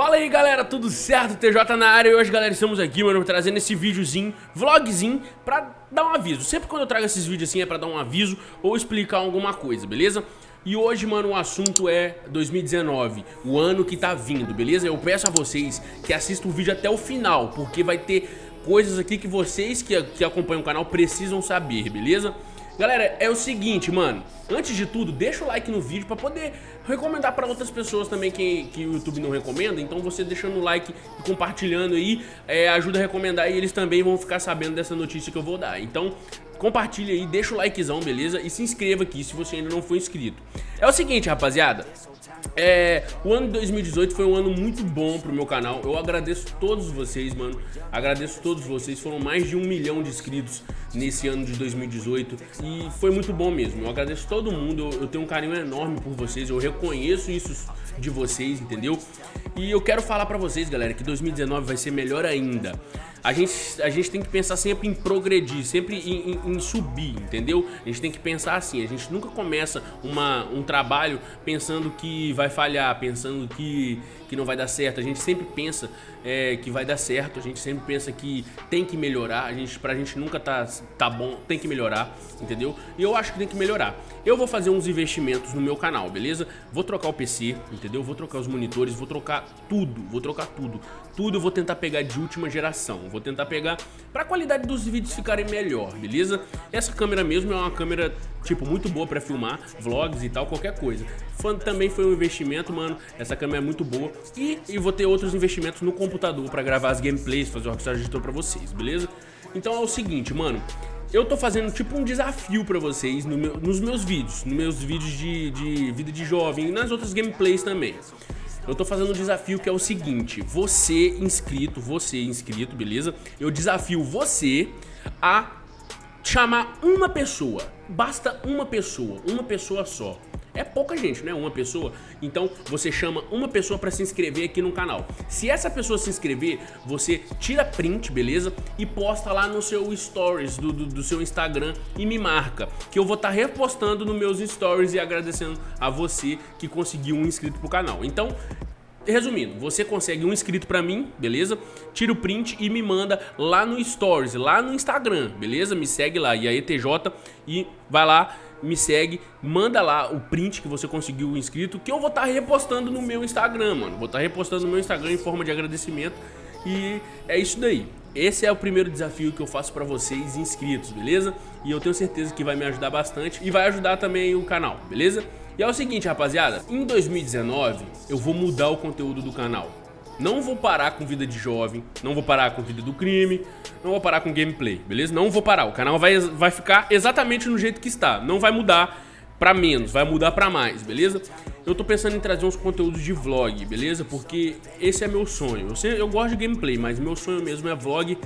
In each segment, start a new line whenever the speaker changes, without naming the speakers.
Fala aí galera, tudo certo? TJ na área e hoje galera estamos aqui, mano, trazendo esse videozinho, vlogzinho, pra dar um aviso Sempre quando eu trago esses vídeos assim é pra dar um aviso ou explicar alguma coisa, beleza? E hoje, mano, o assunto é 2019, o ano que tá vindo, beleza? Eu peço a vocês que assistam o vídeo até o final, porque vai ter coisas aqui que vocês que, que acompanham o canal precisam saber, beleza? Galera, é o seguinte, mano. Antes de tudo, deixa o like no vídeo pra poder recomendar pra outras pessoas também que, que o YouTube não recomenda. Então você deixando o like e compartilhando aí é, ajuda a recomendar e eles também vão ficar sabendo dessa notícia que eu vou dar. Então compartilha aí, deixa o likezão, beleza? E se inscreva aqui se você ainda não for inscrito. É o seguinte, rapaziada. É, o ano de 2018 foi um ano muito bom pro meu canal. Eu agradeço todos vocês, mano. Agradeço todos vocês. Foram mais de um milhão de inscritos nesse ano de 2018 e foi muito bom mesmo. Eu agradeço todo mundo. Eu, tenho um carinho enorme por vocês. Eu reconheço isso de vocês, entendeu? E eu quero falar pra vocês, galera, que 2019 vai ser melhor ainda a gente, a gente tem que pensar sempre em progredir, sempre em, em, em, subir, entendeu? A gente tem que pensar assim, a gente nunca começa uma, um trabalho pensando que vai falhar, pensando que, que não vai dar certo. A gente sempre pensa é, que vai dar certo, a gente sempre pensa que tem que melhorar, a gente, pra gente nunca tá, tá bom, tem que melhorar, entendeu? E eu acho que tem que melhorar. Eu vou fazer uns investimentos no meu canal, beleza? Vou trocar o PC, entendeu? Vou trocar os monitores, vou trocar tudo, vou trocar tudo. Tudo eu vou tentar pegar de última geração vou tentar pegar para a qualidade dos vídeos ficarem melhor, beleza? Essa câmera mesmo é uma câmera, tipo, muito boa para filmar vlogs e tal, qualquer coisa. Foi, também foi um investimento, mano, essa câmera é muito boa. E, e vou ter outros investimentos no computador para gravar as gameplays, fazer o Rockstar Editor para vocês, beleza? Então é o seguinte, mano, eu tô fazendo tipo um desafio pra vocês no meu, nos meus vídeos, nos meus vídeos de, de vida de jovem e nas outras gameplays também eu tô fazendo um desafio que é o seguinte: você inscrito, você inscrito, beleza? Eu desafio você a chamar uma pessoa. Basta uma pessoa, uma pessoa só. É pouca gente, né? Uma pessoa. Então você chama uma pessoa para se inscrever aqui no canal. Se essa pessoa se inscrever, você tira print, beleza? E posta lá no seu stories do, do, do seu Instagram e me marca. Que eu vou estar tá repostando nos meus stories e agradecendo a você que conseguiu um inscrito pro canal. Então Resumindo, você consegue um inscrito pra mim, beleza? Tira o print e me manda lá no Stories, lá no Instagram, beleza? Me segue lá, e aí TJ, e vai lá, me segue, manda lá o print que você conseguiu inscrito, que eu vou estar tá repostando no meu Instagram, mano. Vou estar tá repostando no meu Instagram em forma de agradecimento. E é isso daí. Esse é o primeiro desafio que eu faço para vocês inscritos, beleza? E eu tenho certeza que vai me ajudar bastante e vai ajudar também o canal, beleza? E é o seguinte, rapaziada, em 2019 eu vou mudar o conteúdo do canal. Não vou parar com vida de jovem, não vou parar com vida do crime, não vou parar com gameplay, beleza? Não vou parar, o canal vai, vai ficar exatamente no jeito que está, não vai mudar pra menos, vai mudar pra mais, beleza? Eu tô pensando em trazer uns conteúdos de vlog, beleza? Porque esse é meu sonho. Eu, sei, eu gosto de gameplay, mas meu sonho mesmo é vlog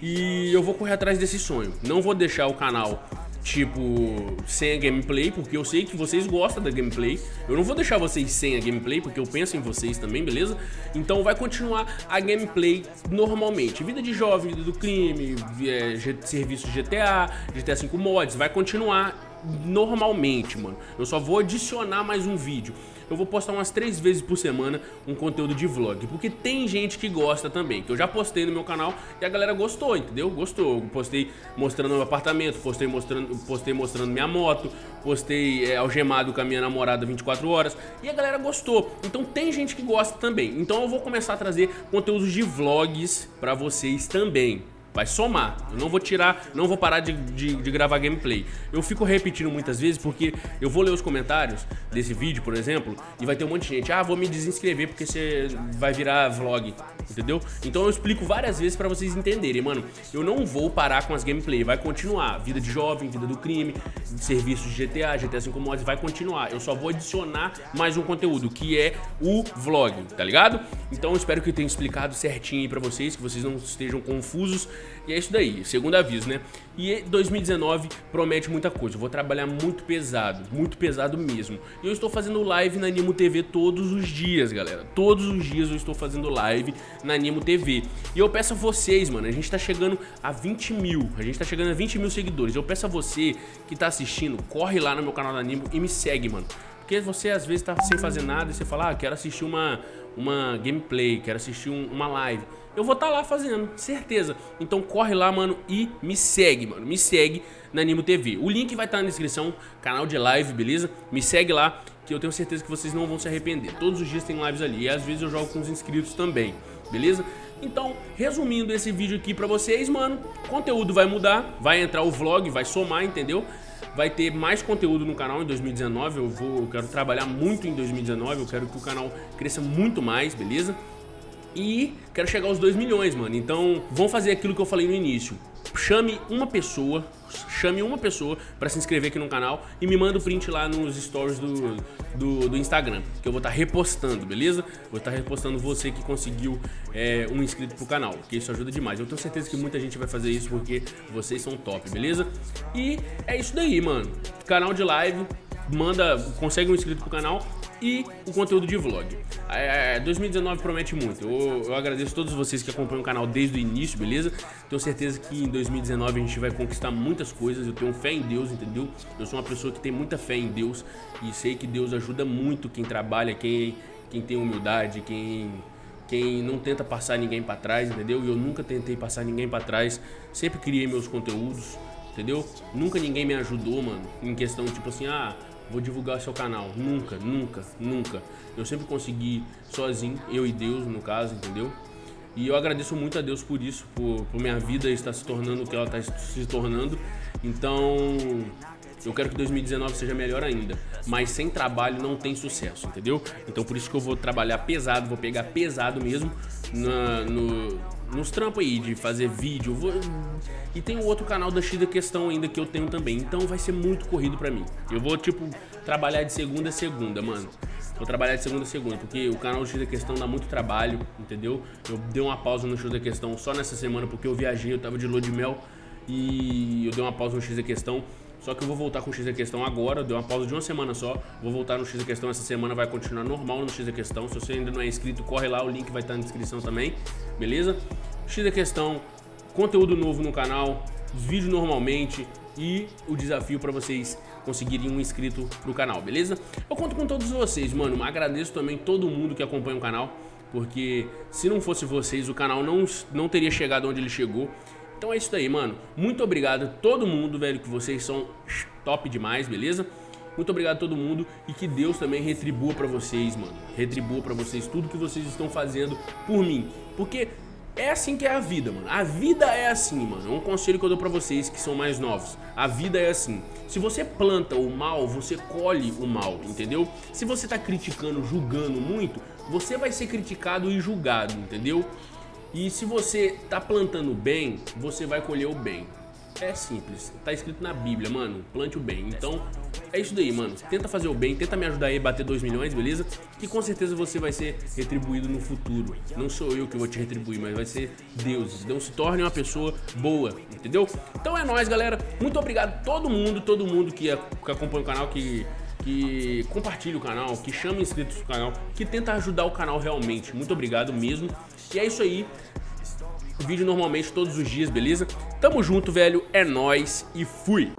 e eu vou correr atrás desse sonho. Não vou deixar o canal tipo, sem a gameplay, porque eu sei que vocês gostam da gameplay. Eu não vou deixar vocês sem a gameplay, porque eu penso em vocês também, beleza? Então vai continuar a gameplay normalmente. Vida de jovem, vida do crime, é, serviço GTA, GTA 5 mods, vai continuar normalmente, mano. Eu só vou adicionar mais um vídeo. Eu vou postar umas três vezes por semana um conteúdo de vlog, porque tem gente que gosta também, que eu já postei no meu canal e a galera gostou, entendeu? Gostou. Eu postei mostrando o apartamento, postei mostrando, postei mostrando minha moto, postei é, algemado com a minha namorada 24 horas e a galera gostou. Então tem gente que gosta também. Então eu vou começar a trazer conteúdos de vlogs para vocês também. Vai somar. Eu não vou tirar, não vou parar de, de, de, gravar gameplay. Eu fico repetindo muitas vezes porque eu vou ler os comentários desse vídeo, por exemplo, e vai ter um monte de gente. Ah, vou me desinscrever porque você vai virar vlog, entendeu? Então eu explico várias vezes para vocês entenderem, mano. Eu não vou parar com as gameplay, vai continuar. Vida de jovem, vida do crime, serviços de GTA, GTA 5 Mods, vai continuar. Eu só vou adicionar mais um conteúdo, que é o vlog, tá ligado? Então eu espero que eu tenha explicado certinho aí pra vocês, que vocês não estejam confusos e é isso daí, segundo aviso, né? E 2019 promete muita coisa. Eu vou trabalhar muito pesado, muito pesado mesmo. E eu estou fazendo live na Animo TV todos os dias, galera. Todos os dias eu estou fazendo live na Animo TV. E eu peço a vocês, mano, a gente tá chegando a 20 mil. A gente tá chegando a 20 mil seguidores. Eu peço a você que tá assistindo, corre lá no meu canal da Animo e me segue, mano Porque você às vezes tá sem fazer nada e você fala, ah, quero assistir uma, uma gameplay, quero assistir um, uma live. Eu vou estar tá lá fazendo, certeza. Então corre lá, mano, e me segue, mano. Me segue na Animo TV. O link vai estar tá na descrição, canal de live, beleza? Me segue lá, que eu tenho certeza que vocês não vão se arrepender. Todos os dias tem lives ali. E às vezes eu jogo com os inscritos também, beleza? Então, resumindo esse vídeo aqui pra vocês, mano, conteúdo vai mudar, vai entrar o vlog, vai somar, entendeu? Vai ter mais conteúdo no canal em 2019, eu vou, eu quero trabalhar muito em 2019, eu quero que o canal cresça muito mais, beleza? E quero chegar aos 2 milhões, mano. Então, vamos fazer aquilo que eu falei no início. Chame uma pessoa, chame uma pessoa para se inscrever aqui no canal e me manda o print lá nos stories do, do, do Instagram, que eu vou estar tá repostando, beleza? Vou estar tá repostando você que conseguiu é, um inscrito pro canal, que isso ajuda demais. Eu tenho certeza que muita gente vai fazer isso porque vocês são top, beleza? E é isso daí, mano. Canal de live, manda, consegue um inscrito pro canal e o conteúdo de vlog. É, 2019 é, promete muito. Eu, eu, agradeço a todos vocês que acompanham o canal desde o início, beleza? Tenho certeza que em 2019 a gente vai conquistar muitas coisas. Eu tenho fé em Deus, entendeu? Eu sou uma pessoa que tem muita fé em Deus e sei que Deus ajuda muito quem trabalha, quem, quem tem humildade, quem quem não tenta passar ninguém para trás, entendeu? E eu nunca tentei passar ninguém para trás, sempre criei meus conteúdos, entendeu? Nunca ninguém me ajudou, mano, em questão tipo assim, ah, vou divulgar seu canal. Nunca, nunca, nunca. Eu sempre consegui sozinho, eu e Deus, no caso, entendeu? E eu agradeço muito a Deus por isso, por, por minha vida estar se tornando o que ela está se tornando. Então, eu quero que 2019 seja melhor ainda. Mas sem trabalho não tem sucesso, entendeu? Então por isso que eu vou trabalhar pesado, vou pegar pesado mesmo na, no, nos trampos aí de fazer vídeo. Vou... E tem o outro canal da X da Questão ainda que eu tenho também. Então vai ser muito corrido pra mim. Eu vou, tipo, trabalhar de segunda a segunda, mano. Vou trabalhar de segunda a segunda, porque o canal X da Questão dá muito trabalho, entendeu? Eu dei uma pausa no X da Questão só nessa semana porque eu viajei, eu tava de lua de mel e eu dei uma pausa no X da Questão. Só que eu vou voltar com o X da Questão agora, deu uma pausa de uma semana só. Vou voltar no X da Questão essa semana, vai continuar normal no X da Questão. Se você ainda não é inscrito, corre lá, o link vai estar na descrição também, beleza? X da Questão, conteúdo novo no canal, vídeo normalmente e o desafio para vocês conseguirem um inscrito pro canal, beleza? Eu conto com todos vocês, mano. Agradeço também todo mundo que acompanha o canal, porque se não fosse vocês, o canal não, não teria chegado onde ele chegou. Então é isso aí, mano. Muito obrigado a todo mundo, velho, que vocês são top demais, beleza? Muito obrigado a todo mundo e que Deus também retribua para vocês, mano. Retribua para vocês tudo que vocês estão fazendo por mim. Porque é assim que é a vida, mano. A vida é assim, mano. É um conselho que eu dou pra vocês que são mais novos. A vida é assim. Se você planta o mal, você colhe o mal, entendeu? Se você tá criticando, julgando muito, você vai ser criticado e julgado, entendeu? E se você tá plantando bem, você vai colher o bem. É simples, tá escrito na Bíblia, mano, plante o bem. Então, é isso daí, mano. Tenta fazer o bem, tenta me ajudar aí a bater 2 milhões, beleza? Que com certeza você vai ser retribuído no futuro. Não sou eu que vou te retribuir, mas vai ser Deus. Então se torne uma pessoa boa, entendeu? Então é nóis, galera. Muito obrigado a todo mundo, todo mundo que, acompanha o canal, que que compartilha o canal, que chama inscritos do canal, que tenta ajudar o canal realmente. Muito obrigado mesmo. E é isso aí. Vídeo normalmente todos os dias, beleza? Tamo junto, velho. É nóis e fui!